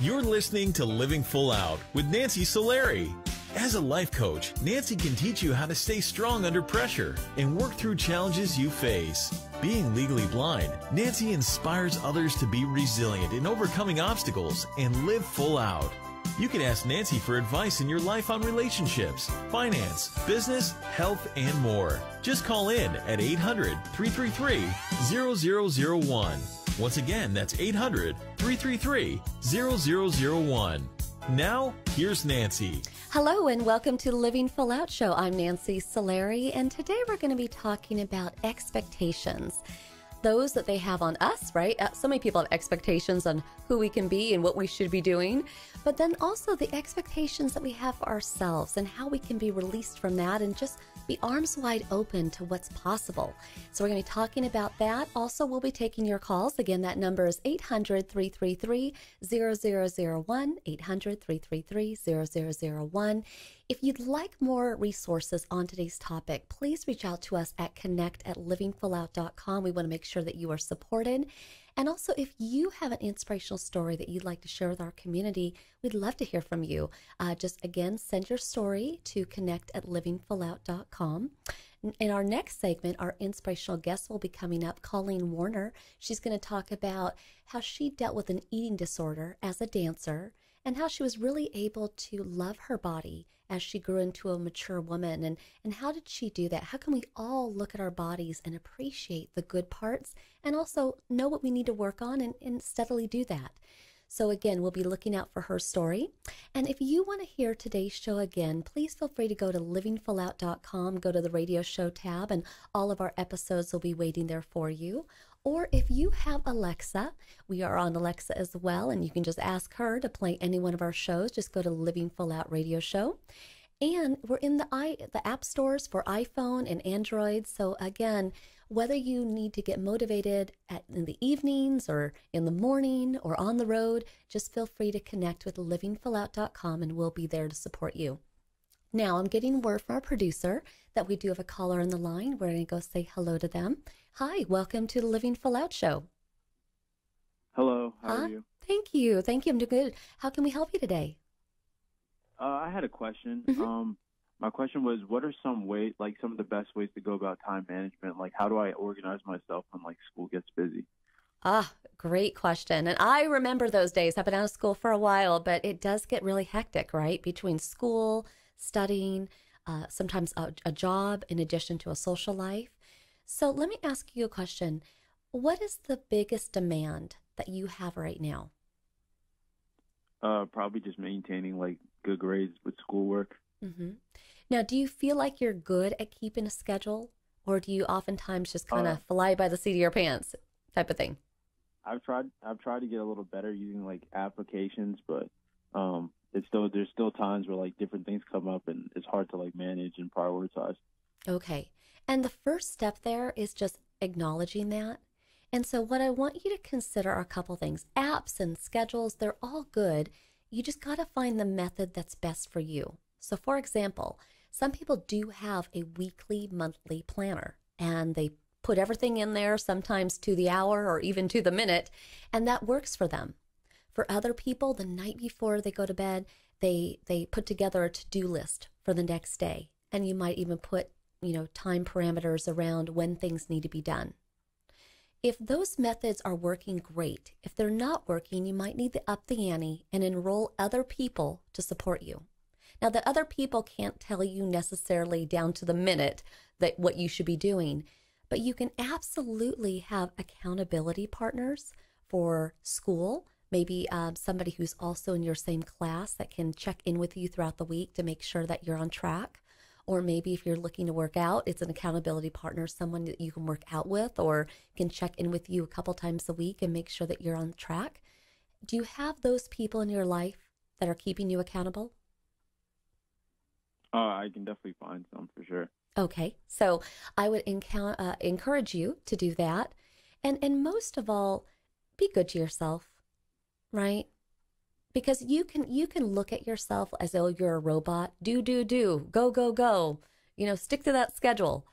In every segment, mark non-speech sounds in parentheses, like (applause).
You're listening to Living Full Out with Nancy Solari. As a life coach, Nancy can teach you how to stay strong under pressure and work through challenges you face. Being legally blind, Nancy inspires others to be resilient in overcoming obstacles and live full out. You can ask Nancy for advice in your life on relationships, finance, business, health, and more. Just call in at 800 333 0001. Once again, that's 800 333 0001. Now, here's Nancy. Hello and welcome to the Living Full Out Show. I'm Nancy Solari, and today we're going to be talking about expectations. Those that they have on us, right? Uh, so many people have expectations on who we can be and what we should be doing but then also the expectations that we have for ourselves and how we can be released from that and just be arms wide open to what's possible. So, we're going to be talking about that. Also, we'll be taking your calls. Again, that number is 800 333 0001. 800 333 0001. If you'd like more resources on today's topic, please reach out to us at connect at livingfullout.com. We want to make sure that you are supported. And also, if you have an inspirational story that you'd like to share with our community, we'd love to hear from you. Uh, just again, send your story to connect at livingfullout.com. In our next segment, our inspirational guest will be coming up, Colleen Werner. She's going to talk about how she dealt with an eating disorder as a dancer and how she was really able to love her body as she grew into a mature woman and and how did she do that how can we all look at our bodies and appreciate the good parts and also know what we need to work on and, and steadily do that so, again, we'll be looking out for her story. And if you want to hear today's show again, please feel free to go to livingfullout.com, go to the radio show tab, and all of our episodes will be waiting there for you. Or if you have Alexa, we are on Alexa as well, and you can just ask her to play any one of our shows. Just go to Living Full Out Radio Show. And we're in the i the app stores for iPhone and Android. So again, whether you need to get motivated at, in the evenings or in the morning or on the road, just feel free to connect with livingfullout.com and we'll be there to support you. Now, I'm getting word from our producer that we do have a caller on the line. We're going to go say hello to them. Hi, welcome to the Living Full Out Show. Hello, how are you? Thank you. Thank you. I'm doing good. How can we help you today? Uh, I had a question. Mm-hmm. Um, my question was, what are some ways, like some of the best ways to go about time management? Like, how do I organize myself when like school gets busy? Ah, great question. And I remember those days. I've been out of school for a while, but it does get really hectic, right? Between school, studying, uh, sometimes a, a job in addition to a social life. So let me ask you a question. What is the biggest demand that you have right now? Uh, probably just maintaining like good grades with schoolwork. Mm-hmm. Now, do you feel like you're good at keeping a schedule, or do you oftentimes just kind of uh, fly by the seat of your pants type of thing? I've tried. I've tried to get a little better using like applications, but um, it's still there's still times where like different things come up, and it's hard to like manage and prioritize. Okay, and the first step there is just acknowledging that. And so, what I want you to consider are a couple things. Apps and schedules, they're all good. You just got to find the method that's best for you. So, for example, some people do have a weekly, monthly planner and they put everything in there, sometimes to the hour or even to the minute, and that works for them. For other people, the night before they go to bed, they they put together a to-do list for the next day, and you might even put, you know, time parameters around when things need to be done. If those methods are working great, if they're not working, you might need to up the ante and enroll other people to support you. Now, that other people can't tell you necessarily down to the minute that what you should be doing, but you can absolutely have accountability partners for school. Maybe um, somebody who's also in your same class that can check in with you throughout the week to make sure that you're on track. Or maybe if you're looking to work out, it's an accountability partner, someone that you can work out with or can check in with you a couple times a week and make sure that you're on track. Do you have those people in your life that are keeping you accountable? Uh, I can definitely find some for sure. Okay, so I would encounter, uh, encourage you to do that, and and most of all, be good to yourself, right? Because you can you can look at yourself as though you're a robot. Do do do, go go go. You know, stick to that schedule.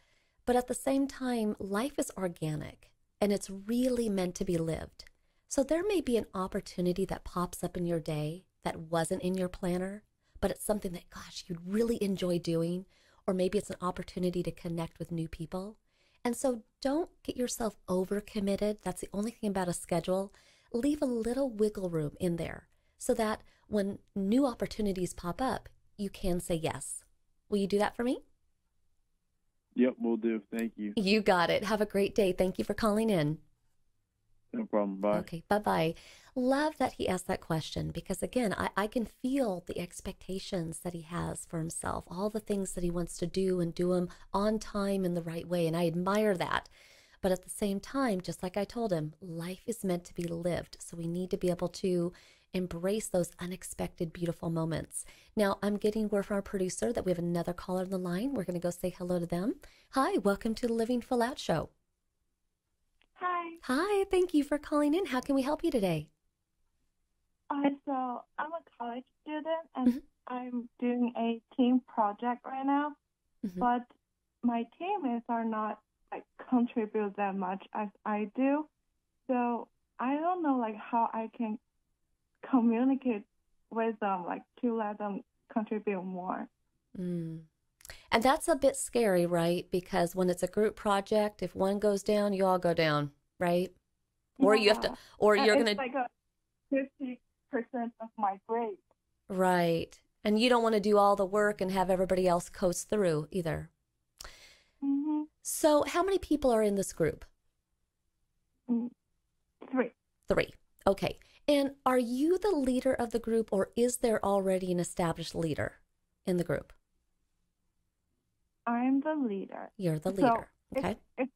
But at the same time, life is organic and it's really meant to be lived. So there may be an opportunity that pops up in your day that wasn't in your planner, but it's something that, gosh, you'd really enjoy doing. Or maybe it's an opportunity to connect with new people. And so don't get yourself overcommitted. That's the only thing about a schedule. Leave a little wiggle room in there so that when new opportunities pop up, you can say yes. Will you do that for me? Yep, we'll do. Thank you. You got it. Have a great day. Thank you for calling in. No problem. Bye. Okay, bye bye. Love that he asked that question because, again, I, I can feel the expectations that he has for himself, all the things that he wants to do and do them on time in the right way. And I admire that. But at the same time, just like I told him, life is meant to be lived. So we need to be able to embrace those unexpected, beautiful moments. Now, I'm getting word from our producer that we have another caller on the line. We're going to go say hello to them. Hi, welcome to the Living Full Out Show. Hi. Hi, thank you for calling in. How can we help you today? Uh, so I'm a college student and Mhm. I'm doing a team project right now, Mhm. but my teammates are not like contribute that much as I do. So I don't know like how I can communicate with them like to let them contribute more. Mm. And that's a bit scary, right? Because when it's a group project, if one goes down, you all go down, right? Or you have to, or And you're going to, like a fifty percent of my grade. right. And you don't want to do all the work and have everybody else coast through either. hmm So, how many people are in this group? Three. Three. Okay. And are you the leader of the group, or is there already an established leader in the group? I'm the leader. You're the leader. if- Okay. If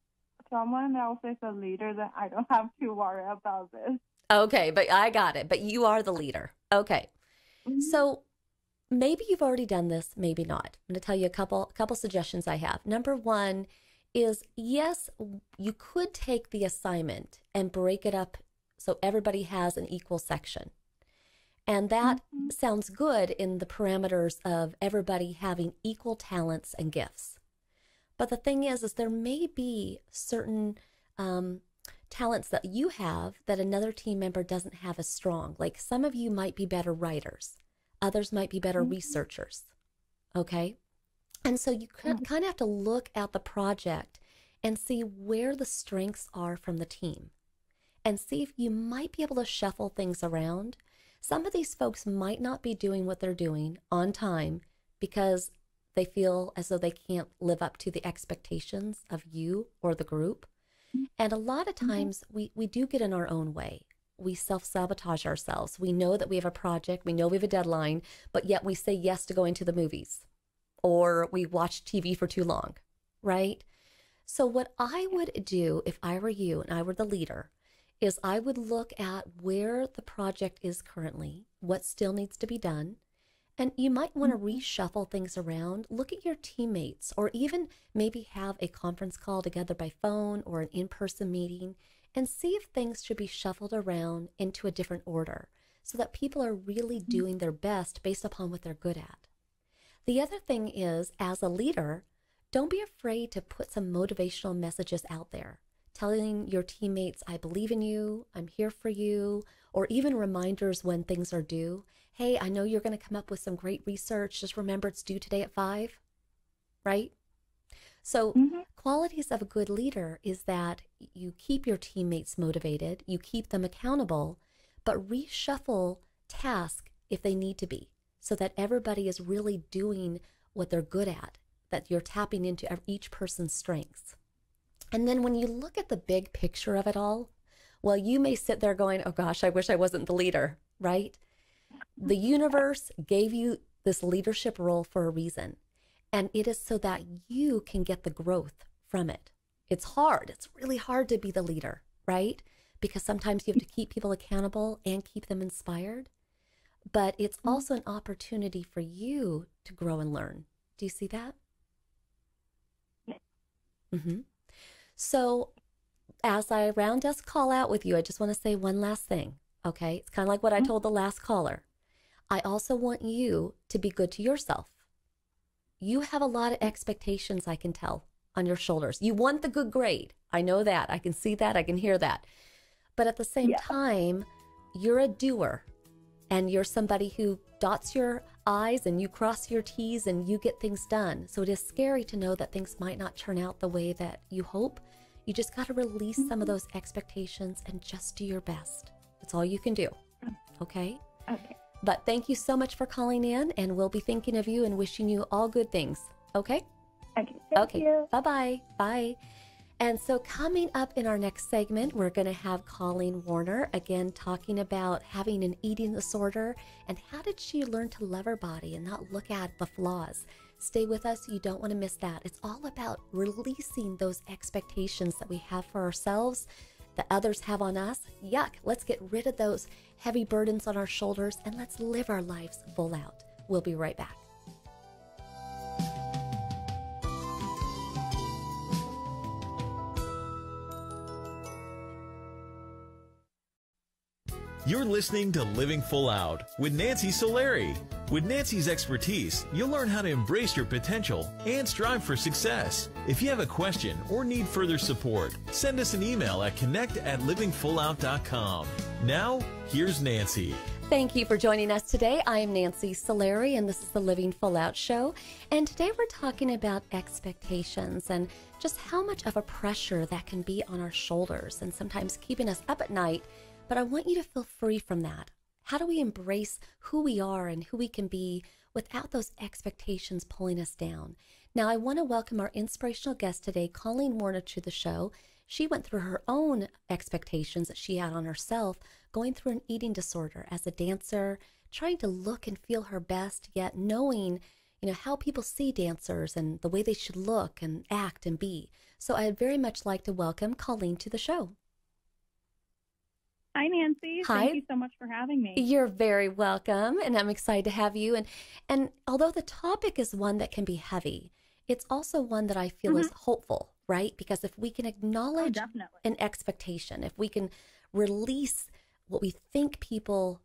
someone else is a leader, then I don't have to worry about this. Okay. But I got it. But you are the leader. Okay. Mhm. So maybe you've already done this, maybe not. I'm going to tell you a couple couple suggestions I have. Number 1 is yes, you could take the assignment and break it up so everybody has an equal section. And that Mhm. sounds good in the parameters of everybody having equal talents and gifts. But the thing is, is there may be certain um, talents that you have that another team member doesn't have as strong. Like some of you might be better writers, others might be better Mhm. researchers. Okay. And so you kind of have to look at the project and see where the strengths are from the team and see if you might be able to shuffle things around. Some of these folks might not be doing what they're doing on time because they feel as though they can't live up to the expectations of you or the group. And a lot of mm-hmm. times we, we do get in our own way. We self sabotage ourselves. We know that we have a project, we know we have a deadline, but yet we say yes to going to the movies or we watch TV for too long, right? So, what I would do if I were you and I were the leader is I would look at where the project is currently, what still needs to be done, and you might want to mm-hmm. reshuffle things around. Look at your teammates, or even maybe have a conference call together by phone or an in person meeting and see if things should be shuffled around into a different order so that people are really mm-hmm. doing their best based upon what they're good at. The other thing is, as a leader, don't be afraid to put some motivational messages out there, telling your teammates, I believe in you, I'm here for you, or even reminders when things are due. Hey, I know you're going to come up with some great research. Just remember it's due today at five, right? So, Mhm. qualities of a good leader is that you keep your teammates motivated, you keep them accountable, but reshuffle tasks if they need to be so that everybody is really doing what they're good at, that you're tapping into each person's strengths. And then when you look at the big picture of it all, well, you may sit there going, oh gosh, I wish I wasn't the leader, right? The universe gave you this leadership role for a reason, and it is so that you can get the growth from it. It's hard. It's really hard to be the leader, right? Because sometimes you have to keep people accountable and keep them inspired. But it's also an opportunity for you to grow and learn. Do you see that? hmm So, as I round us call out with you, I just want to say one last thing. Okay. It's kind of like what I mm-hmm. told the last caller. I also want you to be good to yourself. You have a lot of mm. expectations, I can tell, on your shoulders. You want the good grade. I know that. I can see that. I can hear that. But at the same Yeah. time, you're a doer and you're somebody who dots your I's and you cross your T's and you get things done. So it is scary to know that things might not turn out the way that you hope. You just got to release some of mm-hmm. those expectations and just do your best. That's all you can do. Okay? Okay. But thank you so much for calling in, and we'll be thinking of you and wishing you all good things. Okay? Okay. Thank okay. you. Bye bye. Bye. And so, coming up in our next segment, we're going to have Colleen Werner again talking about having an eating disorder and how did she learn to love her body and not look at the flaws. Stay with us. You don't want to miss that. It's all about releasing those expectations that we have for ourselves, that others have on us. Yuck. Let's get rid of those heavy burdens on our shoulders and let's live our lives full out. We'll be right back. You're listening to Living Full Out with Nancy Solari. With Nancy's expertise, you'll learn how to embrace your potential and strive for success. If you have a question or need further support, send us an email at connect at livingfullout.com. Now, here's Nancy. Thank you for joining us today. I'm Nancy Solari, and this is the Living Full Out Show. And today we're talking about expectations and just how much of a pressure that can be on our shoulders and sometimes keeping us up at night. But I want you to feel free from that. How do we embrace who we are and who we can be without those expectations pulling us down? Now, I want to welcome our inspirational guest today, Colleen Werner, to the show. She went through her own expectations that she had on herself, going through an eating disorder as a dancer, trying to look and feel her best, yet knowing, you know, how people see dancers and the way they should look and act and be. So I'd very much like to welcome Colleen to the show. Hi, Nancy. Hi. Thank you so much for having me. You're very welcome, and I'm excited to have you. And and although the topic is one that can be heavy, it's also one that I feel mm-hmm. is hopeful, right? Because if we can Oh, acknowledge definitely. an expectation, if we can release what we think people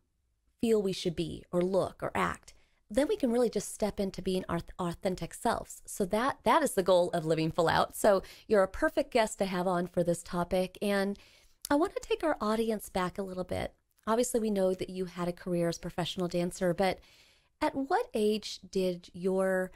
feel we should be or look or act, then we can really just step into being our authentic selves. So that that is the goal of living full out. So you're a perfect guest to have on for this topic and I want to take our audience back a little bit. Obviously, we know that you had a career as a professional dancer, but at what age did your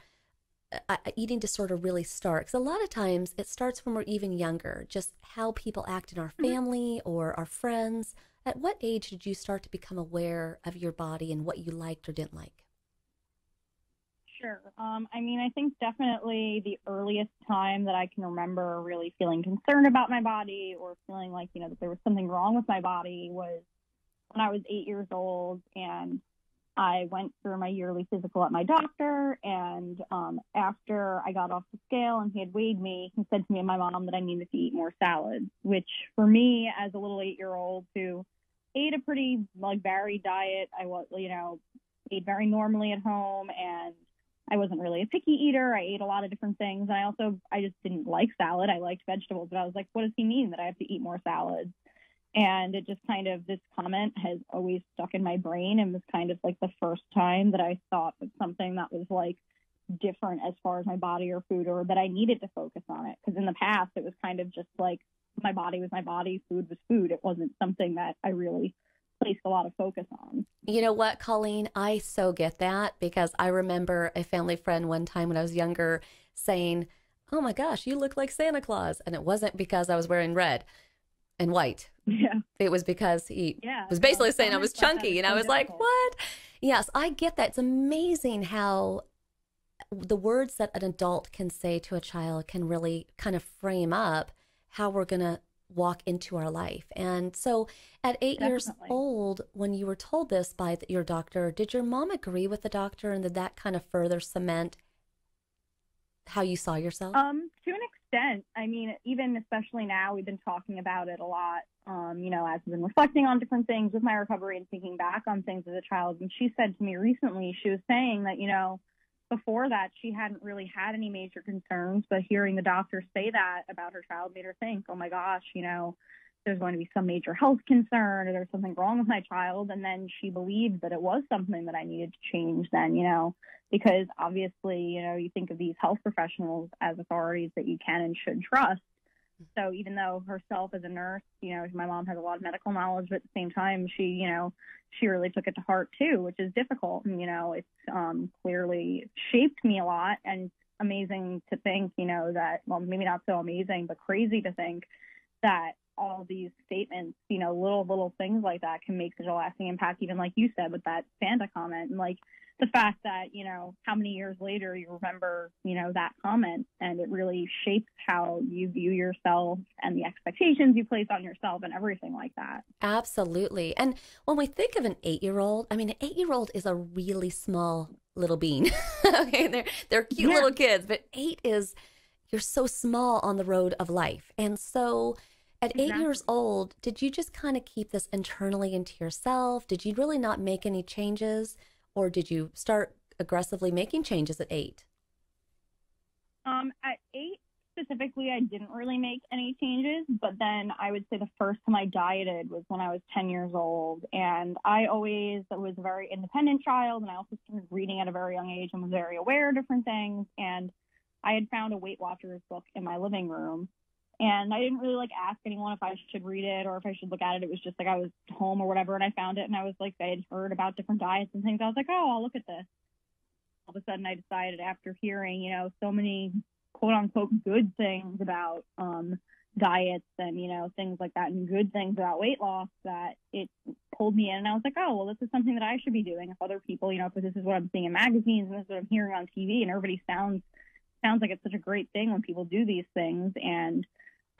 uh, uh, eating disorder really start? Because a lot of times it starts when we're even younger, just how people act in our family or our friends. At what age did you start to become aware of your body and what you liked or didn't like? Sure. Um, I mean, I think definitely the earliest time that I can remember really feeling concerned about my body or feeling like, you know, that there was something wrong with my body was when I was eight years old and I went for my yearly physical at my doctor. And um, after I got off the scale and he had weighed me, he said to me and my mom that I needed to eat more salads, which for me, as a little eight year old who ate a pretty like varied diet, I was, you know, ate very normally at home and I wasn't really a picky eater. I ate a lot of different things. And I also, I just didn't like salad. I liked vegetables, but I was like, what does he mean that I have to eat more salads? And it just kind of, this comment has always stuck in my brain and was kind of like the first time that I thought that something that was like different as far as my body or food or that I needed to focus on it. Because in the past, it was kind of just like my body was my body, food was food. It wasn't something that I really placed a lot of focus on. You know what, Colleen? I so get that because I remember a family friend one time when I was younger saying, Oh my gosh, you look like Santa Claus. And it wasn't because I was wearing red and white. Yeah. It was because he Yeah. was basically saying I was comments like that chunky. And I was like. What? Yes, I get that. It's amazing how the words that an adult can say to a child can really kind of frame up how we're going to walk into our life. And so at eight years old, when you were told this by th- your doctor, did your mom agree with the doctor and did that kind of further cement how you saw yourself? Um, to an extent. I mean, even especially now, we've been talking about it a lot. Um, you know, as we've been reflecting on different things with my recovery and thinking back on things as a child. And she said to me recently, she was saying that, you know, before that, she hadn't really had any major concerns, but hearing the doctor say that about her child made her think, oh my gosh, you know, there's going to be some major health concern or there's something wrong with my child. And then she believed that it was something that I needed to change then, you know, because obviously, you know, you think of these health professionals as authorities that you can and should trust. So even though herself as a nurse, you know, my mom has a lot of medical knowledge, but at the same time, she, you know, she really took it to heart too, which is difficult. And, you know, it's um, clearly shaped me a lot and amazing to think, you know, that, well, maybe not so amazing, but crazy to think that all these statements, you know, little, little things like that can make such a lasting impact, even like you said with that Santa comment. And like, the fact that you know how many years later you remember you know that comment and it really shapes how you view yourself and the expectations you place on yourself and everything like that absolutely and when we think of an eight year old i mean an eight year old is a really small little bean (laughs) okay they're they're cute yeah. little kids but eight is you're so small on the road of life and so at eight exactly. years old, did you just kind of keep this internally into yourself? Did you really not make any changes? Or did you start aggressively making changes at eight? Um, at eight specifically, I didn't really make any changes, but then I would say the first time I dieted was when I was 10 years old. And I always was a very independent child, and I also started reading at a very young age and was very aware of different things. And I had found a Weight Watchers book in my living room and I didn't really like ask anyone if I should read it or if I should look at it. It was just like I was home or whatever, and I found it, and I was like, I had heard about different diets and things. I was like, oh, I'll look at this. All of a sudden, I decided after hearing, you know, so many quote unquote good things about um, diets and you know things like that, and good things about weight loss, that it pulled me in, and I was like, oh, well, this is something that I should be doing. If other people, you know, if this is what I'm seeing in magazines and this is what I'm hearing on TV, and everybody sounds sounds like it's such a great thing when people do these things, and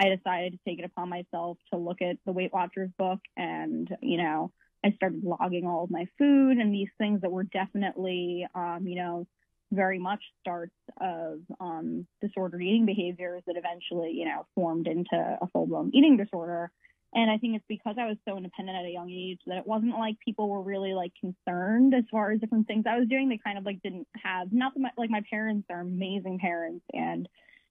I decided to take it upon myself to look at the Weight Watchers book and, you know, I started logging all of my food and these things that were definitely, um, you know, very much starts of um, disordered eating behaviors that eventually, you know, formed into a full blown eating disorder. And I think it's because I was so independent at a young age that it wasn't like people were really like concerned as far as different things I was doing. They kind of like didn't have, not that my, like my parents are amazing parents and,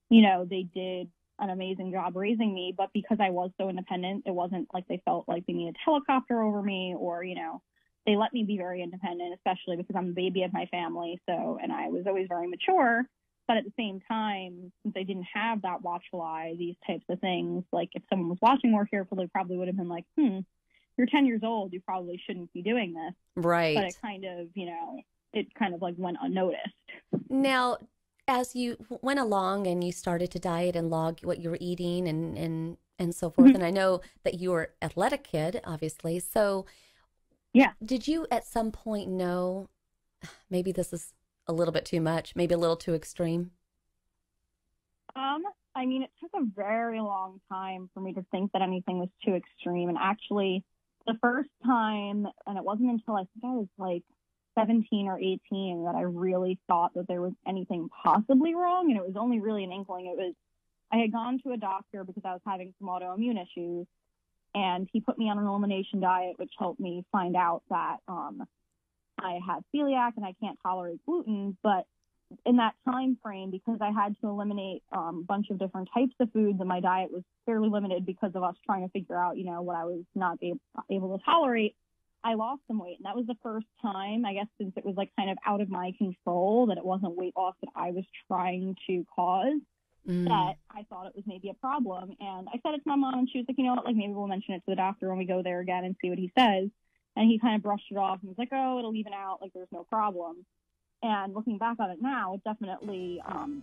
you know, they did an amazing job raising me, but because I was so independent, it wasn't like they felt like they needed a helicopter over me or, you know, they let me be very independent, especially because I'm the baby of my family. So, and I was always very mature. But at the same time, since I didn't have that watchful eye, these types of things, like if someone was watching more carefully, probably would have been like, hmm, you're 10 years old, you probably shouldn't be doing this. Right. But it kind of, you know, it kind of like went unnoticed. Now, as you went along and you started to diet and log what you were eating and and and so forth, mm-hmm. and I know that you were athletic kid, obviously. So, yeah, did you at some point know (sighs) maybe this is a little bit too much, maybe a little too extreme? Um, I mean, it took a very long time for me to think that anything was too extreme, and actually, the first time, and it wasn't until I think I was like 17 or 18 that I really thought that there was anything possibly wrong. And it was only really an inkling. It was, I had gone to a doctor because I was having some autoimmune issues and he put me on an elimination diet, which helped me find out that, um, I had celiac and I can't tolerate gluten, but in that time frame, because I had to eliminate um, a bunch of different types of foods and my diet was fairly limited because of us trying to figure out, you know, what I was not able to tolerate, I lost some weight. And that was the first time, I guess, since it was like kind of out of my control that it wasn't weight loss that I was trying to cause. Mm. That I thought it was maybe a problem. And I said it to my mom, and she was like, you know what, like maybe we'll mention it to the doctor when we go there again and see what he says. And he kind of brushed it off and was like, oh, it'll even out. Like there's no problem. And looking back on it now, it definitely um,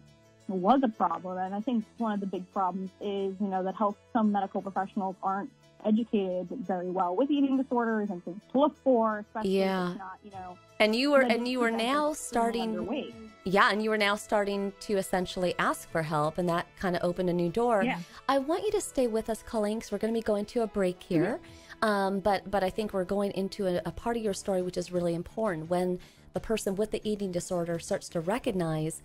was a problem. And I think one of the big problems is, you know, that health, some medical professionals aren't educated very well with eating disorders and things to look for, especially yeah. not, you know. And you were and you were now starting Yeah, and you were now starting to essentially ask for help and that kind of opened a new door. Yeah. I want you to stay with us, Colleen, because we're going to be going to a break here. Mm-hmm. Um, but but I think we're going into a, a part of your story which is really important when the person with the eating disorder starts to recognize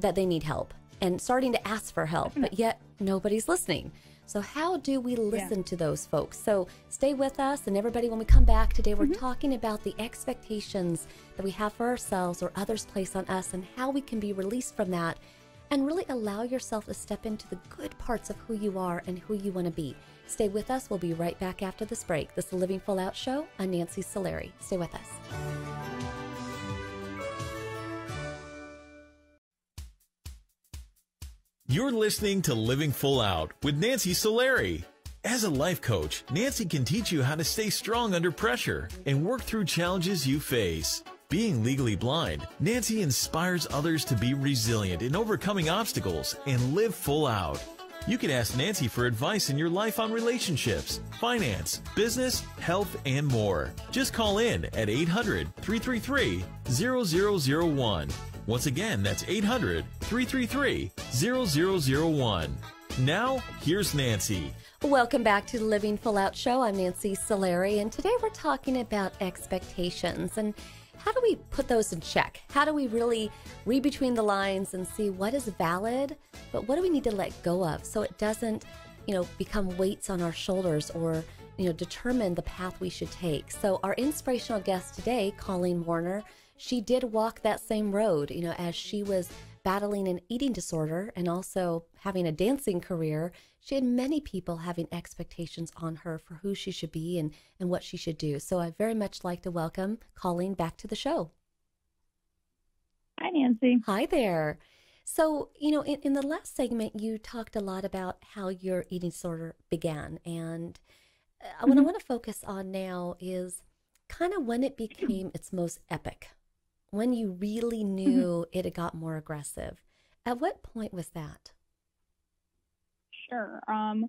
that they need help and starting to ask for help, but yet nobody's listening. So, how do we listen yeah. to those folks? So, stay with us. And everybody, when we come back today, we're mm-hmm. talking about the expectations that we have for ourselves or others place on us and how we can be released from that and really allow yourself to step into the good parts of who you are and who you want to be. Stay with us. We'll be right back after this break. This is the Living Full Out Show. I'm Nancy Solari. Stay with us. You're listening to Living Full Out with Nancy Solari. As a life coach, Nancy can teach you how to stay strong under pressure and work through challenges you face. Being legally blind, Nancy inspires others to be resilient in overcoming obstacles and live full out. You can ask Nancy for advice in your life on relationships, finance, business, health, and more. Just call in at 800 333 0001. Once again, that's 800 333 0001. Now, here's Nancy. Welcome back to the Living Full Out Show. I'm Nancy Solari, and today we're talking about expectations and how do we put those in check? How do we really read between the lines and see what is valid, but what do we need to let go of so it doesn't, you know, become weights on our shoulders or, you know, determine the path we should take. So our inspirational guest today, Colleen Werner, she did walk that same road, you know, as she was battling an eating disorder and also having a dancing career, she had many people having expectations on her for who she should be and, and what she should do. So I very much like to welcome Colleen back to the show. Hi, Nancy. Hi there. So, you know, in, in the last segment, you talked a lot about how your eating disorder began. And uh, what mm-hmm. I want to focus on now is kind of when it became its most epic when you really mm-hmm. knew it had got more aggressive. At what point was that? Sure. Um,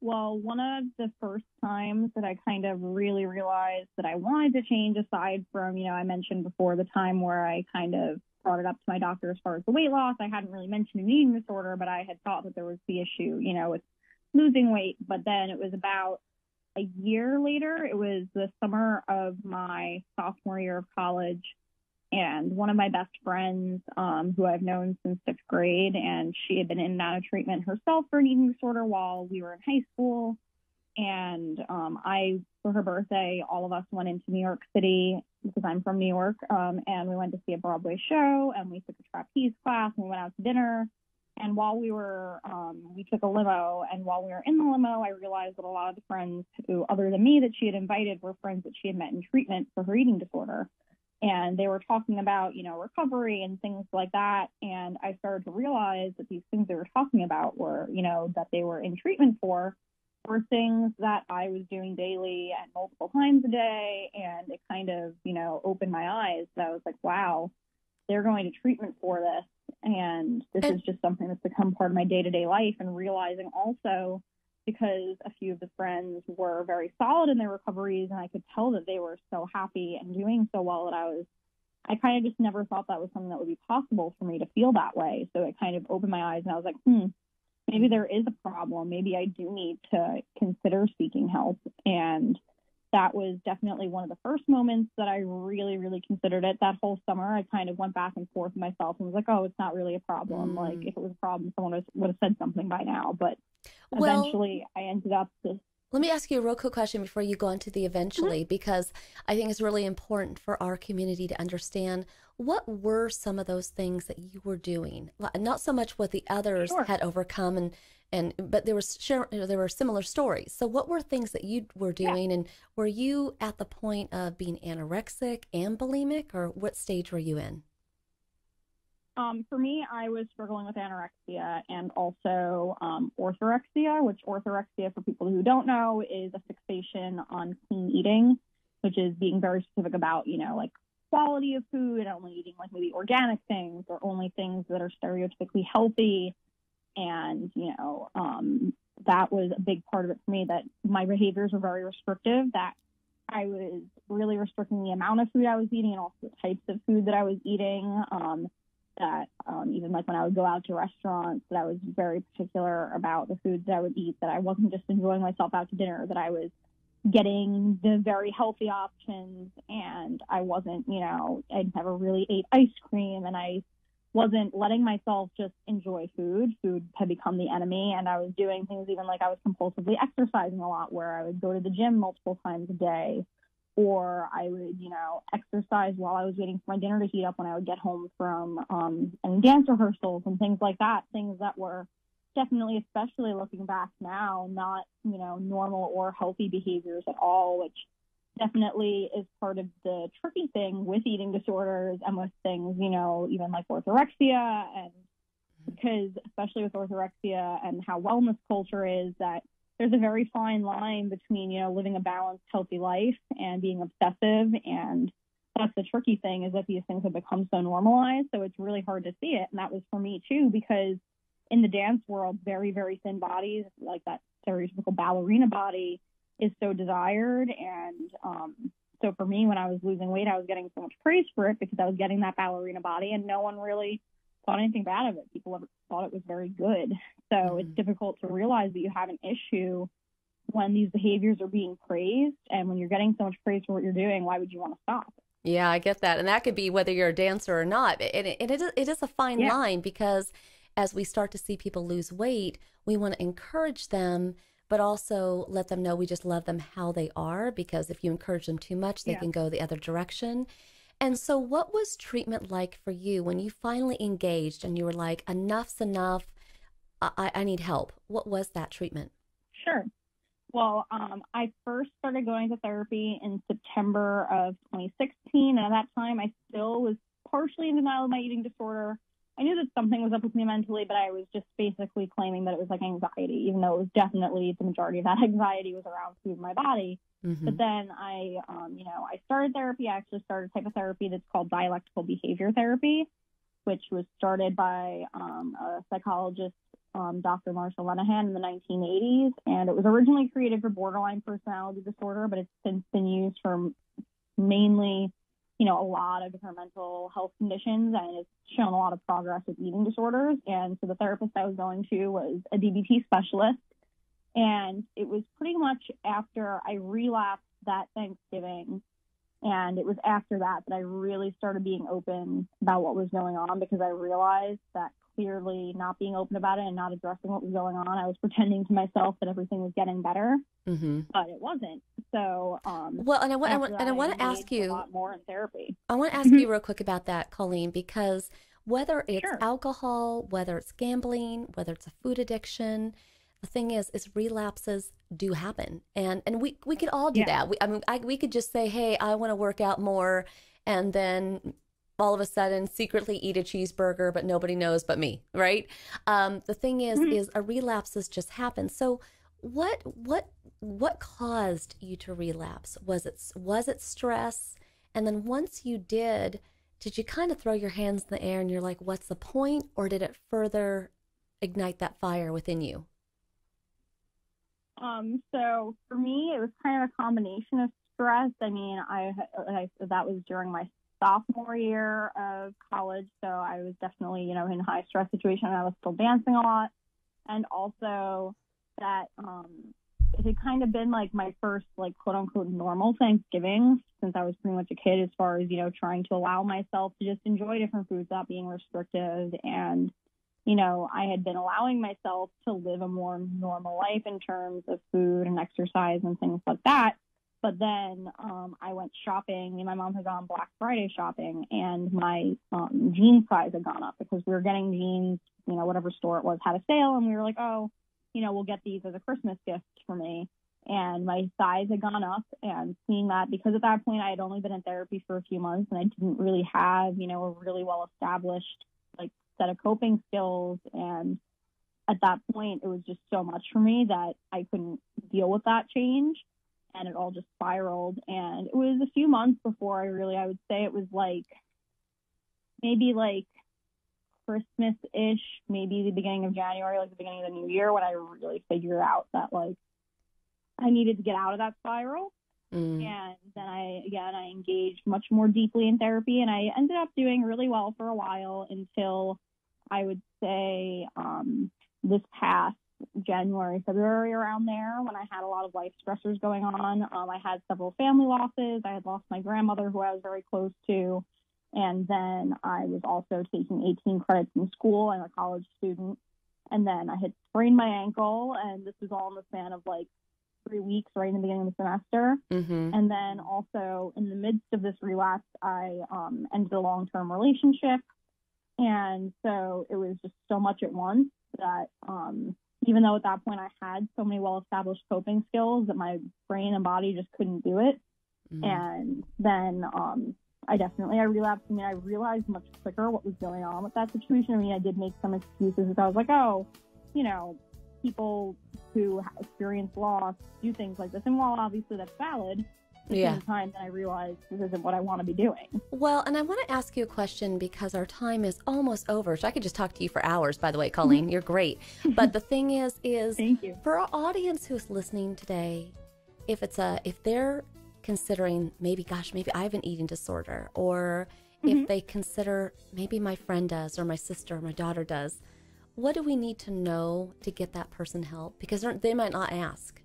well, one of the first times that I kind of really realized that I wanted to change, aside from, you know, I mentioned before the time where I kind of brought it up to my doctor as far as the weight loss. I hadn't really mentioned an eating disorder, but I had thought that there was the issue, you know, with losing weight. But then it was about a year later, it was the summer of my sophomore year of college and one of my best friends, um, who I've known since sixth grade, and she had been in and out of treatment herself for an eating disorder while we were in high school. And um, I, for her birthday, all of us went into New York City because I'm from New York, um, and we went to see a Broadway show, and we took a trapeze class, and we went out to dinner. And while we were, um, we took a limo, and while we were in the limo, I realized that a lot of the friends who, other than me, that she had invited were friends that she had met in treatment for her eating disorder and they were talking about, you know, recovery and things like that. And I started to realize that these things they were talking about were, you know, that they were in treatment for were things that I was doing daily and multiple times a day. And it kind of, you know, opened my eyes. So I was like, wow, they're going to treatment for this. And this is just something that's become part of my day to day life. And realizing also because a few of the friends were very solid in their recoveries and I could tell that they were so happy and doing so well that I was I kind of just never thought that was something that would be possible for me to feel that way. So it kind of opened my eyes and I was like, hmm, maybe there is a problem. Maybe I do need to consider seeking help. And that was definitely one of the first moments that I really, really considered it. That whole summer, I kind of went back and forth with myself and was like, oh, it's not really a problem. Mm. Like, if it was a problem, someone would have said something by now. But well, eventually, I ended up just. Let me ask you a real quick question before you go on to the eventually, mm-hmm. because I think it's really important for our community to understand what were some of those things that you were doing. Not so much what the others sure. had overcome and and but there was there were similar stories. So what were things that you were doing, yeah. and were you at the point of being anorexic and bulimic, or what stage were you in? Um, for me, I was struggling with anorexia and also um, orthorexia, which orthorexia, for people who don't know, is a fixation on clean eating, which is being very specific about, you know, like quality of food, and only eating like maybe organic things or only things that are stereotypically healthy and, you know, um, that was a big part of it for me that my behaviors were very restrictive, that I was really restricting the amount of food I was eating and also the types of food that I was eating. Um, that um, even like when I would go out to restaurants, that I was very particular about the foods that I would eat, that I wasn't just enjoying myself out to dinner, that I was getting the very healthy options and I wasn't, you know, I never really ate ice cream and I wasn't letting myself just enjoy food. Food had become the enemy, and I was doing things even like I was compulsively exercising a lot, where I would go to the gym multiple times a day, or I would, you know, exercise while I was waiting for my dinner to heat up when I would get home from um, and dance rehearsals and things like that. Things that were definitely, especially looking back now, not, you know, normal or healthy behaviors at all, which definitely is part of the tricky thing with eating disorders and with things, you know, even like orthorexia and because especially with orthorexia and how wellness culture is that there's a very fine line between you know living a balanced healthy life and being obsessive and that's the tricky thing is that these things have become so normalized so it's really hard to see it and that was for me too because in the dance world very very thin bodies like that stereotypical ballerina body is so desired and um so for me when i was losing weight i was getting so much praise for it because i was getting that ballerina body and no one really thought anything bad of it. People thought it was very good. So mm-hmm. it's difficult to realize that you have an issue when these behaviors are being praised. And when you're getting so much praise for what you're doing, why would you want to stop? Yeah, I get that. And that could be whether you're a dancer or not. And it, it, is, it is a fine yeah. line because as we start to see people lose weight, we want to encourage them, but also let them know we just love them how they are because if you encourage them too much, they yeah. can go the other direction. And so, what was treatment like for you when you finally engaged and you were like, enough's enough, I, I need help? What was that treatment? Sure. Well, um, I first started going to therapy in September of 2016. And at that time, I still was partially in denial of my eating disorder. I knew that something was up with me mentally, but I was just basically claiming that it was like anxiety, even though it was definitely the majority of that (laughs) anxiety was around food in my body. Mm-hmm. But then I, um, you know, I started therapy. I actually started a type of therapy that's called dialectical behavior therapy, which was started by um, a psychologist, um, Dr. Marsha Linehan, in the 1980s. And it was originally created for borderline personality disorder, but it's since been used for mainly, you know, a lot of different mental health conditions, and it's shown a lot of progress with eating disorders. And so the therapist I was going to was a DBT specialist and it was pretty much after I relapsed that Thanksgiving. And it was after that that I really started being open about what was going on because I realized that clearly not being open about it and not addressing what was going on, I was pretending to myself that everything was getting better, mm-hmm. but it wasn't. So, um, well, and I, want, I want, and I want to ask you a lot more in therapy. I want to ask you real quick about that, Colleen, because whether it's sure. alcohol, whether it's gambling, whether it's a food addiction, the thing is is relapses do happen and and we we could all do yeah. that we, i mean I, we could just say hey i want to work out more and then all of a sudden secretly eat a cheeseburger but nobody knows but me right um, the thing is mm-hmm. is a relapse has just happened. so what what what caused you to relapse was it was it stress and then once you did did you kind of throw your hands in the air and you're like what's the point or did it further ignite that fire within you um, so for me, it was kind of a combination of stress. I mean, I, I that was during my sophomore year of college, so I was definitely you know in a high stress situation. I was still dancing a lot, and also that um, it had kind of been like my first like quote unquote normal Thanksgiving since I was pretty much a kid, as far as you know trying to allow myself to just enjoy different foods without being restrictive and you know, I had been allowing myself to live a more normal life in terms of food and exercise and things like that. But then um, I went shopping. my mom had gone Black Friday shopping, and my um, jean size had gone up because we were getting jeans. You know, whatever store it was had a sale, and we were like, oh, you know, we'll get these as a Christmas gift for me. And my size had gone up, and seeing that because at that point I had only been in therapy for a few months, and I didn't really have, you know, a really well established like set of coping skills. And at that point, it was just so much for me that I couldn't deal with that change. And it all just spiraled. And it was a few months before I really, I would say it was like maybe like Christmas ish, maybe the beginning of January, like the beginning of the new year, when I really figured out that like I needed to get out of that spiral. Mm. And then I, again, I engaged much more deeply in therapy and I ended up doing really well for a while until I would say um, this past January, February, around there, when I had a lot of life stressors going on. Um, I had several family losses. I had lost my grandmother, who I was very close to. And then I was also taking 18 credits in school. I'm a college student. And then I had sprained my ankle, and this was all in the span of like three weeks right in the beginning of the semester. Mm-hmm. And then also in the midst of this relapse, I um, ended a long term relationship and so it was just so much at once that um, even though at that point I had so many well established coping skills that my brain and body just couldn't do it. Mm-hmm. And then um, I definitely I relapsed. I mean, I realized much quicker what was going on with that situation. I mean, I did make some excuses. I was like, oh, you know, people who experience loss do things like this, and while obviously that's valid, the Yeah. same time that I realized this isn't what I want to be doing. Well, and I want to ask you a question because our time is almost over. So I could just talk to you for hours, by the way, Colleen. (laughs) You're great. But the thing is, is Thank you. for our audience who's listening today, if it's a if they're considering maybe, gosh, maybe I have an eating disorder, or if mm-hmm. they consider maybe my friend does, or my sister, or my daughter does, what do we need to know to get that person help? Because they might not ask.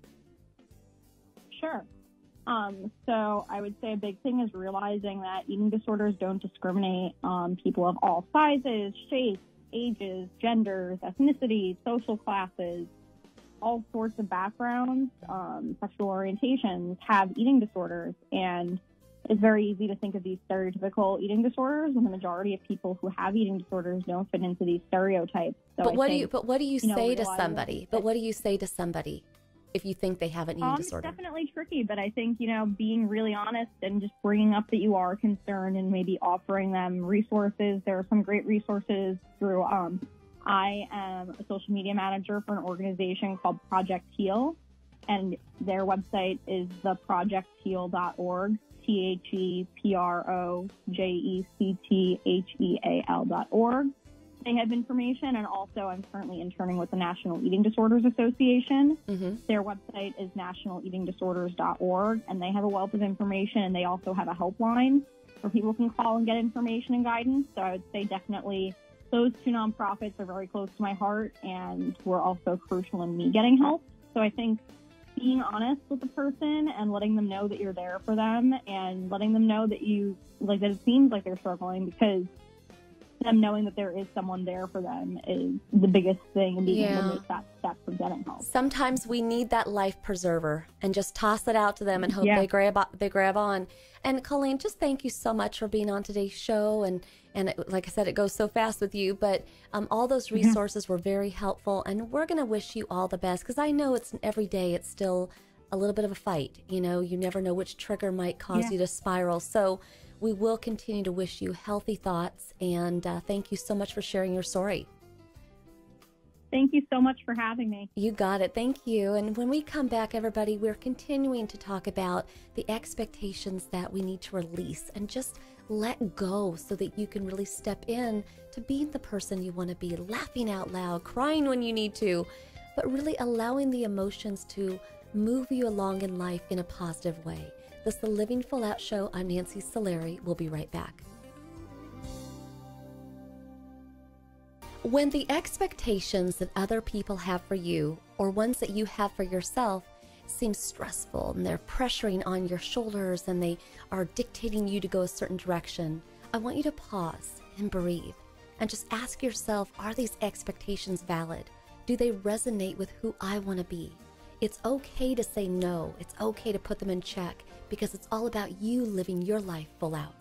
Sure. Um, so I would say a big thing is realizing that eating disorders don't discriminate on people of all sizes, shapes, ages, genders, ethnicities, social classes, all sorts of backgrounds, um, sexual orientations have eating disorders. And it's very easy to think of these stereotypical eating disorders, and the majority of people who have eating disorders don't fit into these stereotypes. So but I what do think- you but what do you, you know, say to somebody? But what do you say to somebody if you think they have an eating Um, disorder? It's definitely tricky, but I think, you know, being really honest and just bringing up that you are concerned and maybe offering them resources. There are some great resources through, um, I am a social media manager for an organization called Project Heal, and their website is theprojectheal.org, T H E P R O J E C T H E A L dot org. They have information, and also I'm currently interning with the National Eating Disorders Association. hmm Their website is nationaleatingdisorders.org, and they have a wealth of information, and they also have a helpline where people can call and get information and guidance. So I would say definitely those two nonprofits are very close to my heart, and were also crucial in me getting help. So I think being honest with the person and letting them know that you're there for them, and letting them know that you like that it seems like they're struggling because them knowing that there is someone there for them is the biggest thing, and being able to make that step for getting help. Sometimes we need that life preserver and just toss it out to them and hope Yeah. they grab they grab on. And Colleen, just thank you so much for being on today's show. And and it, like I said, it goes so fast with you, but um, all those resources were very helpful. And we're gonna wish you all the best because I know it's every day. It's still a little bit of a fight. You know, you never know which trigger might cause Yeah. you to spiral. So. We will continue to wish you healthy thoughts and uh, thank you so much for sharing your story. Thank you so much for having me. You got it. Thank you. And when we come back, everybody, we're continuing to talk about the expectations that we need to release and just let go so that you can really step in to being the person you want to be, laughing out loud, crying when you need to, but really allowing the emotions to move you along in life in a positive way. This is the Living Full Out Show. I'm Nancy Solari. We'll be right back. When the expectations that other people have for you, or ones that you have for yourself, seem stressful and they're pressuring on your shoulders and they are dictating you to go a certain direction, I want you to pause and breathe and just ask yourself are these expectations valid? Do they resonate with who I want to be? It's okay to say no, it's okay to put them in check because it's all about you living your life full out.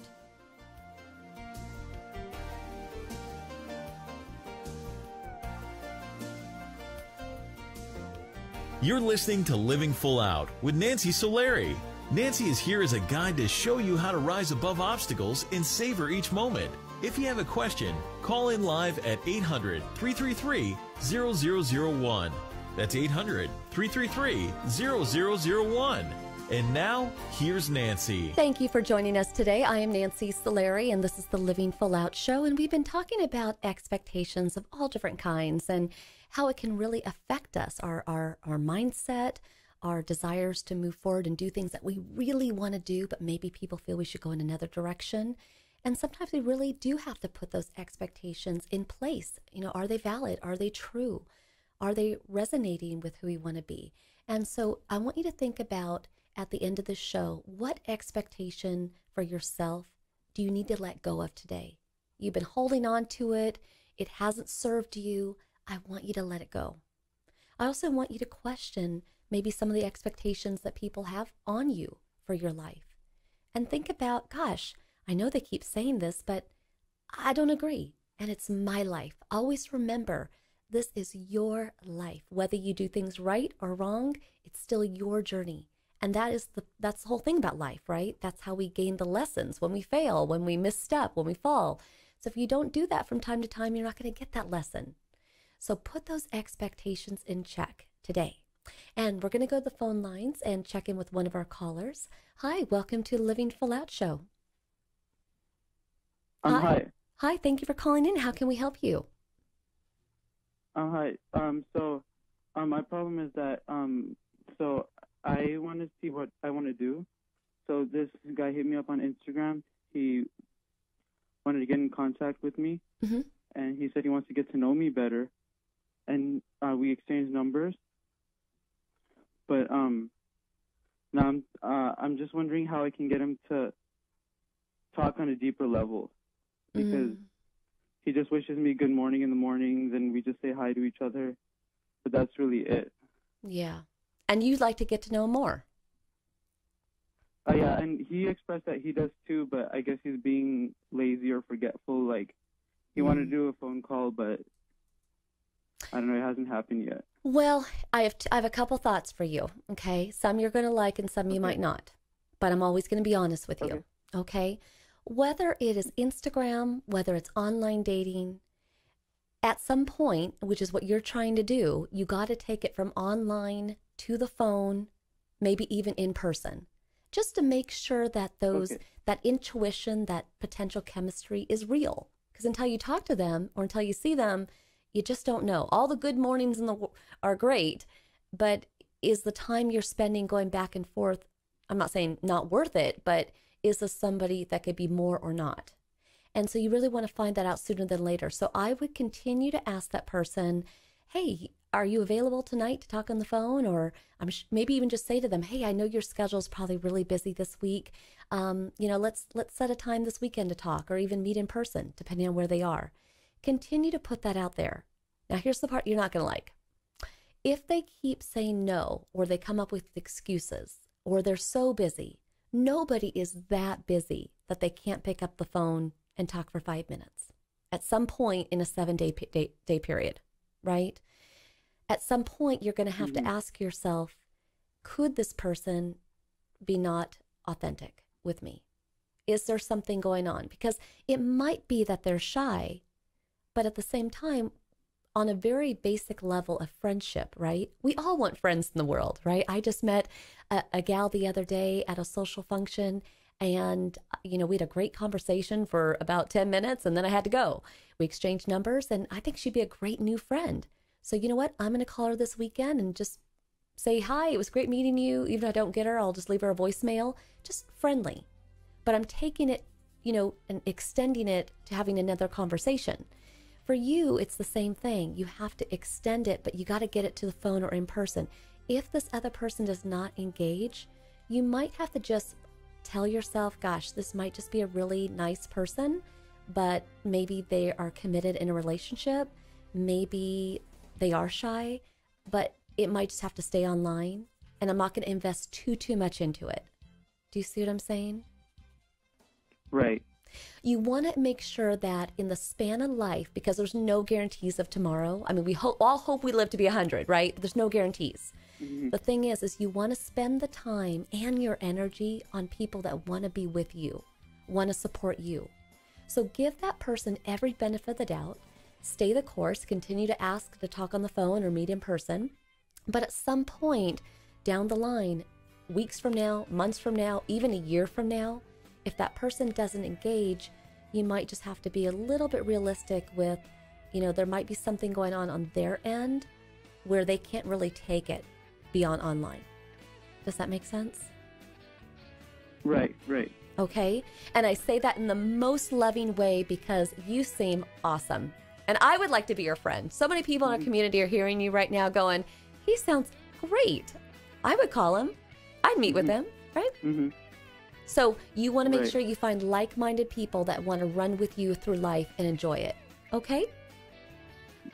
You're listening to Living Full Out with Nancy Solari. Nancy is here as a guide to show you how to rise above obstacles and savor each moment. If you have a question, call in live at 800 333 0001. That's 800 333 0001. And now, here's Nancy. Thank you for joining us today. I am Nancy Solari, and this is the Living Full Out Show. And we've been talking about expectations of all different kinds and how it can really affect us, our, our, our mindset, our desires to move forward and do things that we really want to do, but maybe people feel we should go in another direction. And sometimes we really do have to put those expectations in place. You know, are they valid? Are they true? Are they resonating with who we want to be? And so I want you to think about at the end of the show what expectation for yourself do you need to let go of today? You've been holding on to it, it hasn't served you. I want you to let it go. I also want you to question maybe some of the expectations that people have on you for your life. And think about, gosh, I know they keep saying this, but I don't agree. And it's my life. Always remember, this is your life. Whether you do things right or wrong, it's still your journey. And that is the that's the whole thing about life, right? That's how we gain the lessons when we fail, when we misstep, when we fall. So if you don't do that from time to time, you're not going to get that lesson. So put those expectations in check today. And we're going to go to the phone lines and check in with one of our callers. Hi, welcome to the Living Full Out Show. Um, hi. Hi, thank you for calling in. How can we help you? Um, hi. Um, so, um, my problem is that, um, so I want to see what I want to do. So this guy hit me up on Instagram. He wanted to get in contact with me, Mhm. and he said he wants to get to know me better, and uh, we exchanged numbers. But um, now I'm uh, I'm just wondering how I can get him to talk on a deeper level because Mm. he just wishes me good morning in the mornings, and we just say hi to each other. But that's really it. Yeah. And you'd like to get to know more. Uh, yeah, and he expressed that he does too, but I guess he's being lazy or forgetful. Like he wanted to do a phone call, but I don't know, it hasn't happened yet. Well, I have t- I have a couple thoughts for you. Okay, some you're going to like and some you might not, but I'm always going to be honest with you. Okay, whether it is Instagram, whether it's online dating, at some point, which is what you're trying to do, you got to take it from online to the phone, maybe even in person, just to make sure that those Okay. that intuition, that potential chemistry is real. Because until you talk to them or until you see them, you just don't know. All the good mornings in the are great, but is the time you're spending going back and forth? I'm not saying not worth it, but is this somebody that could be more or not? And so you really want to find that out sooner than later. So I would continue to ask that person, "Hey, are you available tonight to talk on the phone?" Or I'm maybe even just say to them, "Hey, I know your schedule's probably really busy this week. Um, you know, let's let's set a time this weekend to talk, or even meet in person, depending on where they are." Continue to put that out there. Now, here's the part you're not going to like. If they keep saying no, or they come up with excuses, or they're so busy, nobody is that busy that they can't pick up the phone and talk for five minutes at some point in a seven day, day, day period, right? At some point, you're going to have to hmm. ask yourself could this person be not authentic with me? Is there something going on? Because it might be that they're shy, but at the same time, on a very basic level of friendship, right? We all want friends in the world, right? I just met a, a gal the other day at a social function and you know we had a great conversation for about 10 minutes and then i had to go we exchanged numbers and i think she'd be a great new friend so you know what? I'm going to call her this weekend and just say hi it was great meeting you. Even if i don't get her i'll just leave her a voicemail. Just friendly. But i'm taking it you know and extending it to having another conversation. For you it's the same thing. You have to extend it but you got to get it to the phone or in person. If this other person does not engage you might have to just tell yourself gosh this might just be a really nice person but maybe they are committed in a relationship. Maybe they are shy but it might just have to stay online and i'm not going to invest too too much into it. Do you see what i'm saying? Right. you want to make sure that in the span of life because there's no guarantees of tomorrow i mean we hope all hope we live to be 100 right? But there's no guarantees. Mm-hmm. The thing is is you want to spend the time and your energy on people that want to be with you want to support you. So give that person every benefit of the doubt stay the course continue to ask to talk on the phone or meet in person but at some point down the line, weeks from now, months from now, even a year from now, if that person doesn't engage, you might just have to be a little bit realistic with, you know, there might be something going on on their end where they can't really take it beyond online. Does that make sense? Right. Right. Okay. And I say that in the most loving way because you seem awesome. And I would like to be your friend. So many people in our community are hearing you right now going, he sounds great. I would call him. I'd meet with him, right? Mm-hmm. So you want to make Right. sure you find like minded people that want to run with you through life and enjoy it. Okay?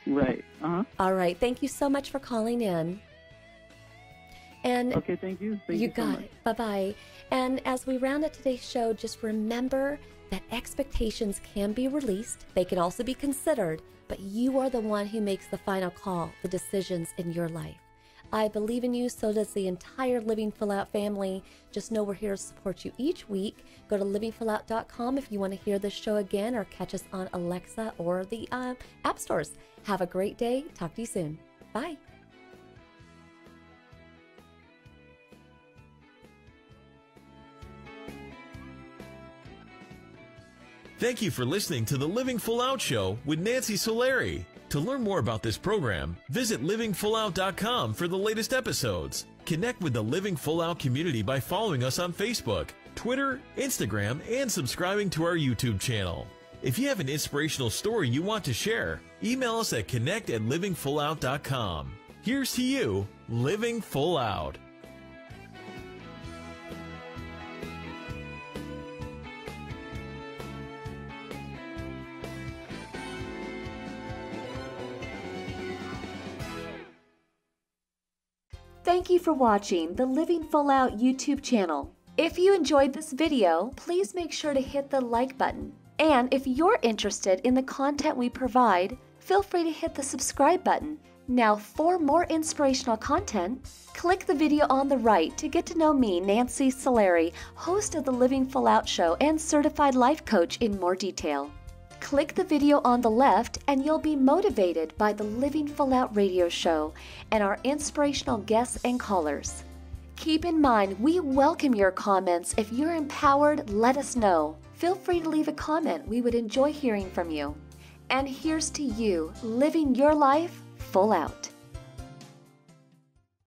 Right. Uh huh. All right. Thank you so much for calling in. And Okay. Thank you. Thank you you, so got much. it. Bye bye. And as we round up today's show, just remember that expectations can be released, they can also be considered, but you are the one who makes the final call, the decisions in your life. I believe in you, so does the entire Living Full Out family. Just know we're here to support you each week. Go to livingfullout.com if you want to hear this show again or catch us on Alexa or the uh, app stores. Have a great day. Talk to you soon. Bye. Thank you for listening to the Living Full Out Show with Nancy Solari. To learn more about this program, visit livingfullout.com for the latest episodes. Connect with the Living Full Out community by following us on Facebook, Twitter, Instagram, and subscribing to our YouTube channel. If you have an inspirational story you want to share, email us at connect at livingfullout.com. Here's to you, living full out. Thank you for watching the Living Full Out YouTube channel. If you enjoyed this video, please make sure to hit the like button. And if you're interested in the content we provide, feel free to hit the subscribe button. Now, for more inspirational content, click the video on the right to get to know me, Nancy Solari, host of the Living Full Out Show and certified life coach, in more detail. Click the video on the left and you'll be motivated by the Living Full Out radio show and our inspirational guests and callers. Keep in mind, we welcome your comments. If you're empowered, let us know. Feel free to leave a comment. We would enjoy hearing from you. And here's to you living your life full out.